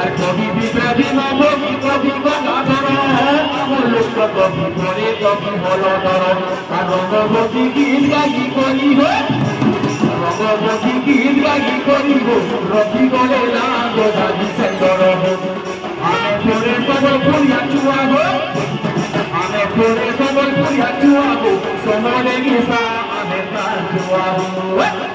আর কবি বিপ্লবী নবী কবি লোক কবি করে কবি হল ধর আর রঙ্গবতী গীত গাই করিব রঙ্গবতী গীত গাই করিব রবি গলে লাগ দাদি সেন্দর আমি তোরে সবল করিয়া চুয়াব আমি তোরে সবল করিয়া চুয়াব সমরে নিশা আমি তার চুয়াব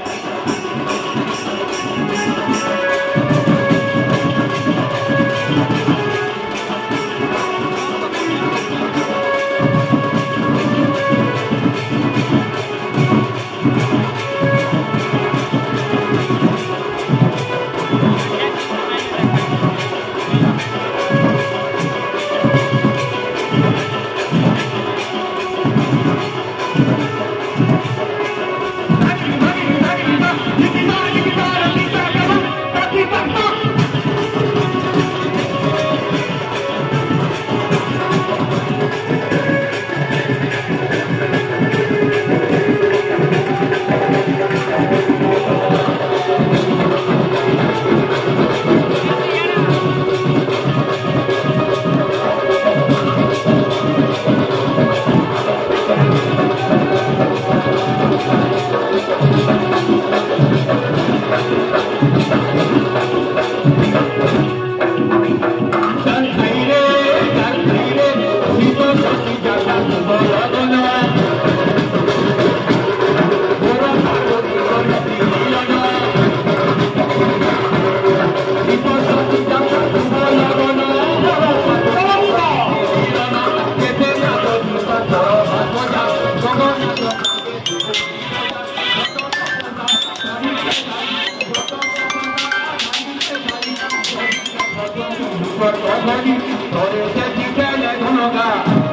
তোরে দেখিতে ধনগা তোরে